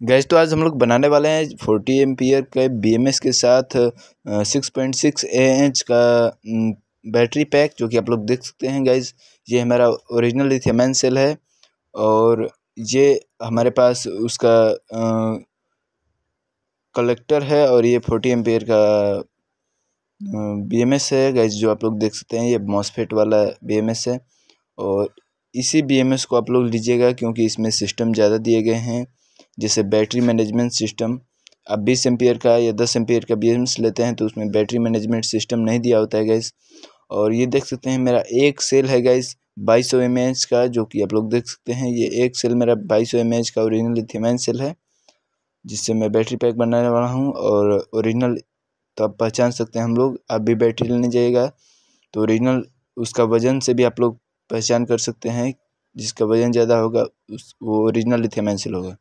Gas तो आज हम लोग बनाने वाले हैं फोर्टी एम्पियर के बीएमएस के साथ six point six A H का बैटरी पैक जो कि आप लोग देख सकते हैं गैस ये हमारा ओरिजिनल लिथियम सेल है और ये हमारे पास उसका कलेक्टर है और ये फोर्टी एम्पियर का बीएमएस है। गैस जो आप लोग देख सकते हैं, ये मॉसफेट वाला बीएमएस है और इसी बीएमएस को आप लोग लीजिएगा क्योंकि इसमें सिस्टम ज़्यादा दिए गए हैं। जैसे बैटरी मैनेजमेंट सिस्टम, अब बीस एम्पियर का या दस एम्पियर का बीएमएस लेते हैं तो उसमें बैटरी मैनेजमेंट सिस्टम नहीं दिया होता है गैस और ये देख सकते हैं मेरा एक सेल है गैस बाईस सौ एम का, जो कि आप लोग देख सकते हैं, ये एक सेल मेरा बाईस सौ एम का ओरिजिनल लिथियम सेल है, जिससे मैं बैटरी पैक बनाने वाला हूँ, और ओरिजिनल तो आप पहचान सकते हैं हम लोग आप भी बैटरी लेने जाइएगा। तो ओरिजिनल उसका वज़न से भी आप लोग पहचान कर सकते हैं, जिसका वज़न ज़्यादा होगा, उस वो ओरिजिनल लिथियम सेल होगा।